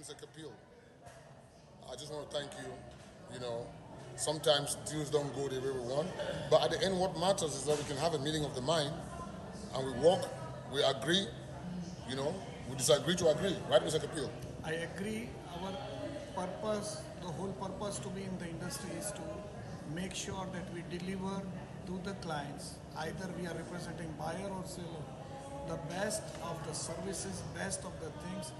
Mr. Kapil, I just want to thank you. You know, sometimes deals don't go the way we want, but at the end, what matters is that we can have a meeting of the mind, and we walk, we agree. You know, we disagree to agree, right, Mr. Kapil? I agree. Our purpose, the whole purpose to be in the industry is to make sure that we deliver to the clients, either we are representing buyer or seller, the best of the services, best of the things,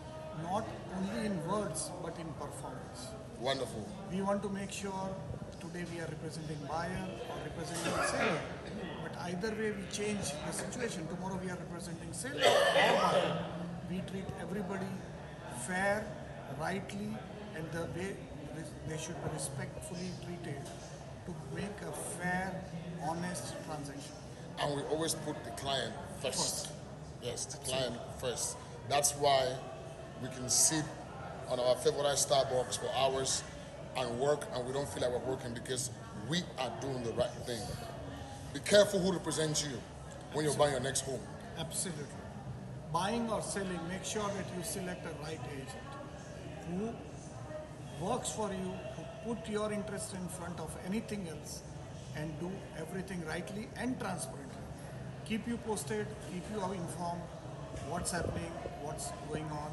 in performance. Wonderful. We want to make sure today we are representing buyer or representing seller. But either way we change the situation. Tomorrow we are representing seller or buyer. We treat everybody fair, rightly, and the way they should be respectfully treated to make a fair, honest transaction. And we always put the client first. First. Yes, the client first. That's why we can sit on our favorite Starbucks for hours and work, and we don't feel like we're working because we are doing the right thing. Be careful who represents you when you're buying your next home. Absolutely. Buying or selling, make sure that you select a right agent who works for you, who put your interest in front of anything else and do everything rightly and transparently. Keep you posted, keep you are informed what's happening, what's going on.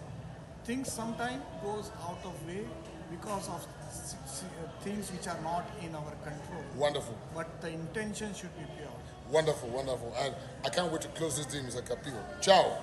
Things sometimes goes out of way because of uh, things which are not in our control. Wonderful, But the intention should be pure. wonderful, wonderful. And I can't wait to close this deal, Mr. Capillo. Ciao.